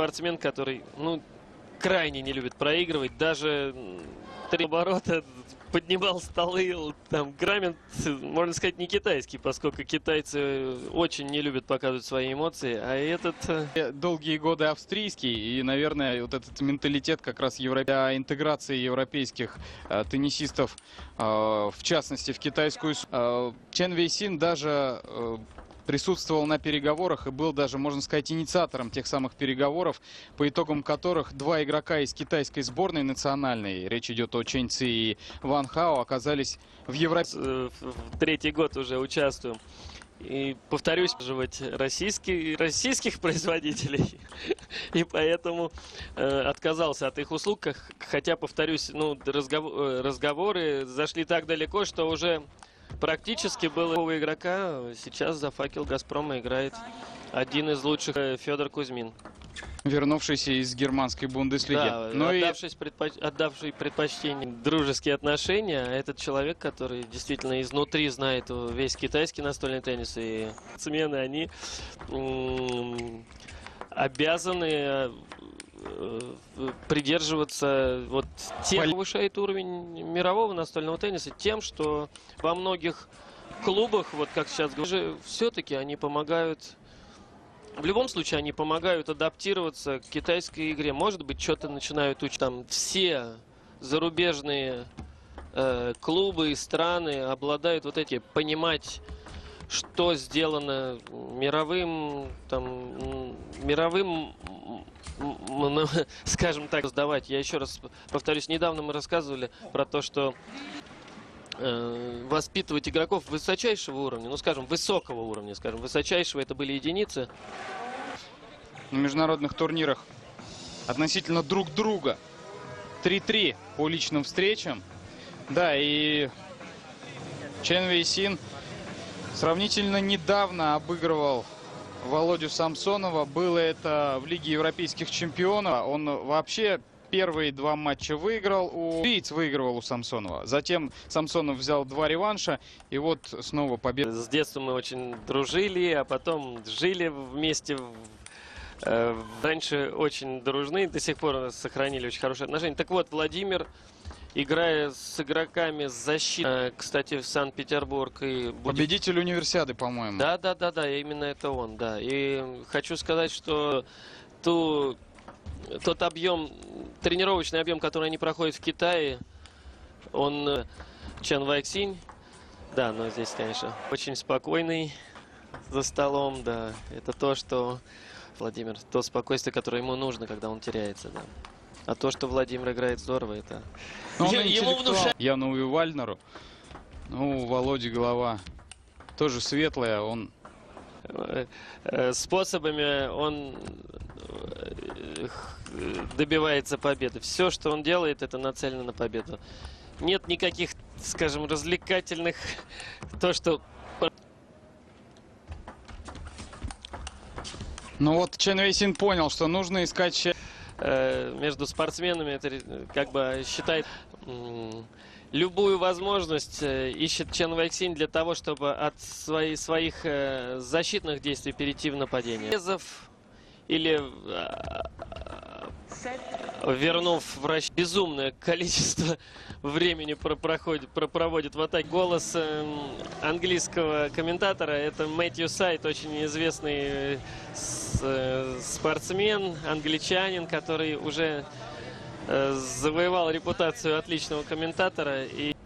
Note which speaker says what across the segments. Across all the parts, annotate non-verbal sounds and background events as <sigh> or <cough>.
Speaker 1: Спортсмен, который, ну, крайне не любит проигрывать. Даже три оборота <laughs> поднимал столы. Там Грамин, можно сказать, не китайский, поскольку китайцы очень не любят показывать свои эмоции. А этот... э,
Speaker 2: долгие годы австрийский, и, наверное, вот этот менталитет как раз евро... для интеграции европейских э, теннисистов, э, в частности, в китайскую... Э, Чен Вейсин даже э, присутствовал на переговорах и был даже, можно сказать, инициатором тех самых переговоров, по итогам которых два игрока из китайской сборной национальной, речь идет о Чен Ци и Ван Хао, оказались в Европе.
Speaker 1: э, в третий год уже участвуем. И повторюсь, живать российский, российских <laughs> производителей. И поэтому э, отказался от их услуг. Хотя, повторюсь, ну, разгов- э, разговоры зашли так далеко, что уже практически было нового игрока. Сейчас за факел Газпрома играет один из лучших э, Федор Кузьмин.
Speaker 2: вернувшийся из германской Бундеслиги.
Speaker 1: Да,
Speaker 2: Но и
Speaker 1: отдавшись предпоч- отдавший предпочтение дружеские отношения, этот человек, который действительно изнутри знает весь китайский настольный теннис, и спортсмены, они обязаны э, придерживаться вот тем, повышает уровень мирового настольного тенниса тем, что во многих клубах, вот как сейчас говорю, все-таки они помогают в любом случае, они помогают адаптироваться к китайской игре. Может быть, что-то начинают учить. Там все зарубежные э, клубы и страны обладают вот эти понимать, что сделано мировым, там, мировым, <laughs> скажем так, сдавать. Я еще раз повторюсь, недавно мы рассказывали про то, что э, воспитывать игроков высочайшего уровня, ну, скажем, высокого уровня, скажем, высочайшего, это были единицы,
Speaker 2: на международных турнирах относительно друг друга. 3-3 по личным встречам. Да, и Чен Вейсин сравнительно недавно обыгрывал Володю Самсонова. Было это в Лиге Европейских Чемпионов. Он вообще первые два матча выиграл. У Лиц выигрывал у Самсонова. Затем Самсонов взял два реванша. И вот снова победа.
Speaker 1: С детства мы очень дружили, а потом жили вместе. э, Раньше очень дружны, до сих пор сохранили очень хорошие отношения. Так вот, Владимир, играя с игроками с защиты, э, кстати, в Санкт-Петербург и будет
Speaker 2: Победитель универсиады, по-моему.
Speaker 1: Да, да, да, да, именно это он, да. И хочу сказать, что ту, тот объем, тренировочный объем, который они проходят в Китае, он э, Чан Вайксинь, да, но здесь, конечно, очень спокойный за столом, да. Это то, что Владимир, то спокойствие, которое ему нужно, когда он теряется, да. А то, что Владимир играет здорово, это...
Speaker 2: Но он
Speaker 1: Е- ему внушает-
Speaker 2: Яну Вальнеру. Ну, у Володи голова тоже светлая. Он
Speaker 1: э, э, способами он э, добивается победы. Все, что он делает, это нацелено на победу. Нет никаких, скажем, развлекательных, то, что
Speaker 2: Ну вот Чен Вейсин понял, что нужно искать
Speaker 1: э, между спортсменами, это как бы считает любую возможность э, ищет Чен Вайксинь для того, чтобы от свои- своих э, защитных действий перейти в нападение. Или вернув вращ безумное количество <laughs> времени про- проходит, про- проводит в атаке. Голос эм, английского комментатора это Мэтью Сайт, очень известный э, с- э, спортсмен, англичанин, который уже э, завоевал репутацию отличного комментатора. И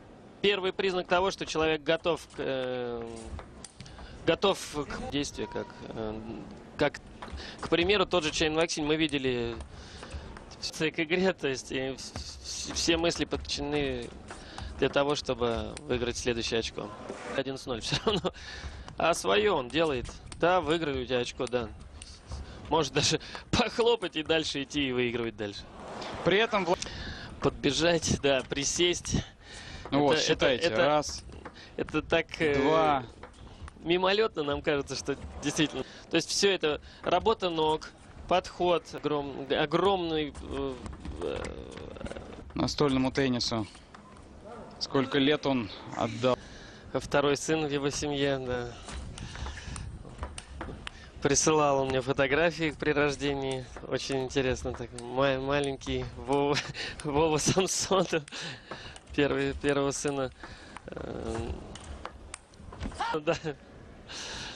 Speaker 1: первый признак того, что человек готов к, э, готов к действию, как, э, как, к примеру, тот же Чейн Ваксин мы видели в- к игре, то есть все мысли подключены для того, чтобы выиграть следующее очко. 11-0 все равно. А свое он делает. Да, выиграю у тебя очко, да. Может даже <laughs> похлопать и дальше идти и выигрывать дальше.
Speaker 2: При этом,
Speaker 1: Подбежать, да, присесть.
Speaker 2: ну вот,
Speaker 1: Это- это-
Speaker 2: считайте,
Speaker 1: это-
Speaker 2: раз,
Speaker 1: Это так э,
Speaker 2: два,
Speaker 1: мимолетно нам кажется, что действительно. То есть все это работа ног, подход, огром- огромный э, э,
Speaker 2: настольному теннису. Сколько лет он отдал.
Speaker 1: второй сын в его семье, да. Присылал он мне фотографии при рождении. Очень интересно. Так, ма- маленький Вова, <laughs> Вова Самсонов, первый, первого сына. Э, Да.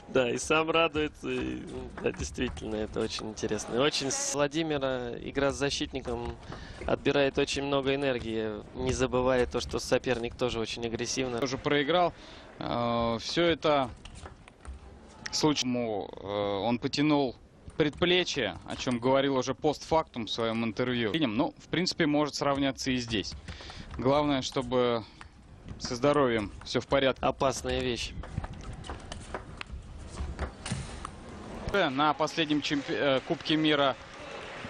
Speaker 1: Да, и сам радуется. и, да, действительно, это очень интересно. И Очень с Владимира игра с защитником отбирает очень много энергии, не забывая то, что соперник тоже очень агрессивно.
Speaker 2: Тоже проиграл. Все это случай, ему, э, он потянул предплечье, о чем говорил уже постфактум в своем интервью. Видим, Ну, в принципе, может сравняться и здесь. Главное, чтобы со здоровьем все в порядке.
Speaker 1: Опасная вещь.
Speaker 2: На последнем чемпи- э, Кубке мира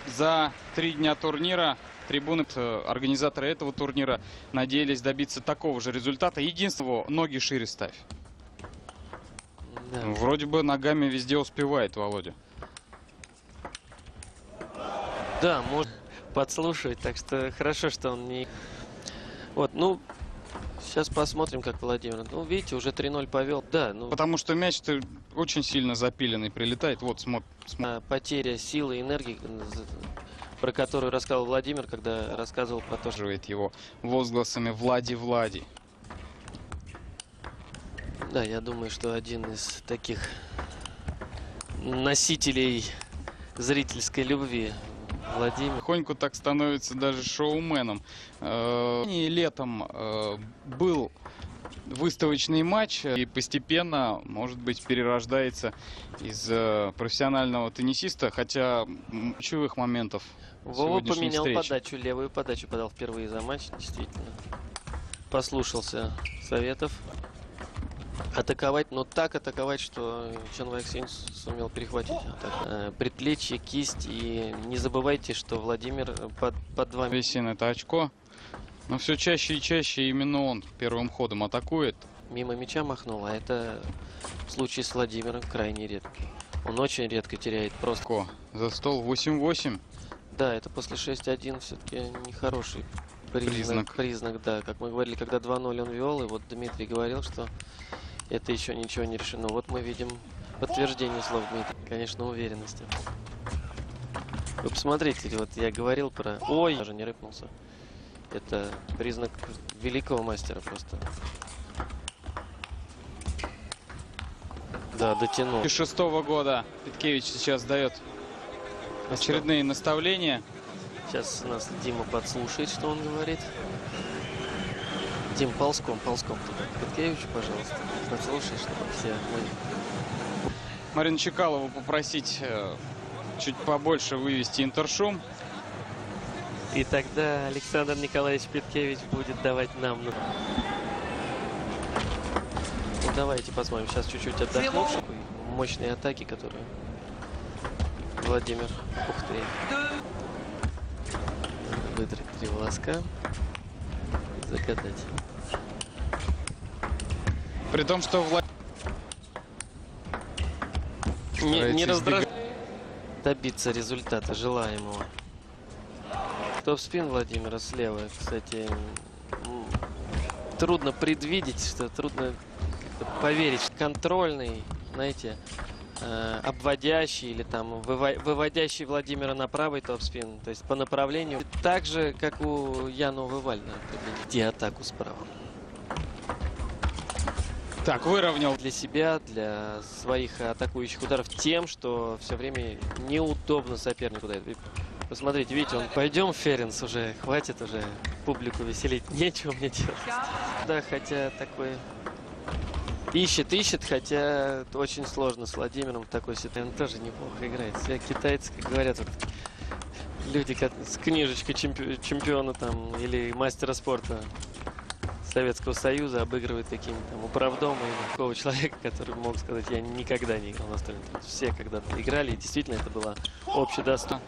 Speaker 2: за три дня турнира трибуны э, организаторы этого турнира надеялись добиться такого же результата. Единственного, ноги шире ставь.
Speaker 1: Да.
Speaker 2: Вроде бы ногами везде успевает Володя.
Speaker 1: Да, может подслушивать, так что хорошо, что он не... Вот, ну, сейчас посмотрим, как Владимир. Ну, видите, уже 3-0 повел. Да, ну,
Speaker 2: Потому что мяч-то очень сильно запиленный прилетает. Вот, смо- смо-
Speaker 1: а, потеря силы, энергии, э, за- про которую рассказывал Владимир, когда рассказывал про то, что...
Speaker 2: его возгласами «Влади, Влади».
Speaker 1: Да, я думаю, что один из таких носителей зрительской любви Владимир.
Speaker 2: Потихоньку так становится даже шоуменом. Э, и летом э, был выставочный матч и постепенно, может быть, перерождается из э, профессионального теннисиста, хотя ключевых моментов
Speaker 1: Вова поменял
Speaker 2: встречи.
Speaker 1: подачу, левую подачу подал впервые за матч, действительно. Послушался советов. Атаковать, но так атаковать, что Чон Вайксин сумел перехватить атаку. Э, Предплечье, кисть и не забывайте, что Владимир под, под вами.
Speaker 2: Весин это очко. Но все чаще и чаще именно он первым ходом атакует.
Speaker 1: мимо мяча махнул, а это в случае с Владимиром крайне редко. Он очень редко теряет просто.
Speaker 2: Ко, за стол 8-8.
Speaker 1: Да, это после 6-1 все-таки нехороший признак,
Speaker 2: Признак.
Speaker 1: признак. да. Как мы говорили, когда 2-0 он вел, и вот Дмитрий говорил, что это еще ничего не решено. Вот мы видим подтверждение слов Дмитрия. Конечно, уверенности. Вы посмотрите, вот я говорил про... Ой, даже не рыпнулся. Это признак великого мастера просто. Да, дотянул.
Speaker 2: 2006 года Петкевич сейчас дает очередные наставления.
Speaker 1: Сейчас нас Дима подслушает, что он говорит. Дим, ползком, ползком туда. Петкевичу, пожалуйста. Подслушай, чтобы все мы...
Speaker 2: Марину Чекалову попросить э, чуть побольше вывести интершум.
Speaker 1: И тогда Александр Николаевич Петкевич будет давать нам. Ну, Ну, давайте посмотрим. Сейчас чуть-чуть отдохнувший. Мощные атаки, которые Владимир. Ух ты. Выдрать три волоска. и Закатать.
Speaker 2: При том, что Влад...
Speaker 1: Не, не раздражать. Добиться результата желаемого. Топ-спин Владимира слева, кстати. Трудно предвидеть, что трудно поверить. Контрольный, знаете, э, обводящий или там выва- выводящий Владимира на правый топ-спин. То есть по направлению. Так же, как у Янова Вальна. Где атаку справа.
Speaker 2: Так, выровнял.
Speaker 1: для себя, для своих атакующих ударов тем, что все время неудобно сопернику дает. Посмотрите, видите, он пойдем, Ференс, уже хватит уже публику веселить, <laughs> нечего мне делать. Да, хотя такой ищет, ищет, хотя очень сложно с Владимиром в такой ситуации. Он тоже неплохо играет. Все китайцы, как говорят, вот, люди как с книжечкой чемпи- чемпиона там или мастера спорта Советского Союза обыгрывает каким-то там управдом или такого человека, который мог сказать, я никогда не играл настольный. Все когда-то играли, и действительно это было общедоступно.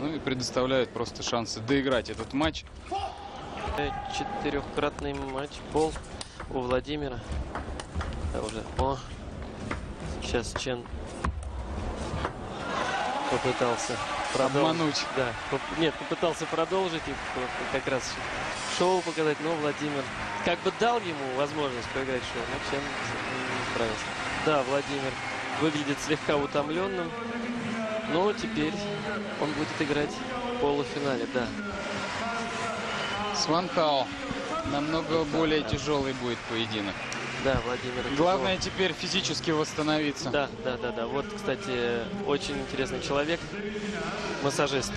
Speaker 2: Ну и предоставляют просто шансы доиграть этот матч.
Speaker 1: Четырехкратный матч пол у Владимира. Да, уже. О, сейчас Чен попытался продолжить.
Speaker 2: Обмануть.
Speaker 1: Да, нет, попытался продолжить и как раз шоу показать, но Владимир как бы дал ему возможность поиграть шоу, но Чен не справился. Да, Владимир выглядит слегка утомленным. Но теперь он будет играть в полуфинале, да.
Speaker 2: Сванхао. Намного более тяжелый будет поединок.
Speaker 1: Да, Владимир. Тяжелов.
Speaker 2: Главное теперь физически восстановиться.
Speaker 1: Да, да, да, да. Вот, кстати, очень интересный человек, массажист.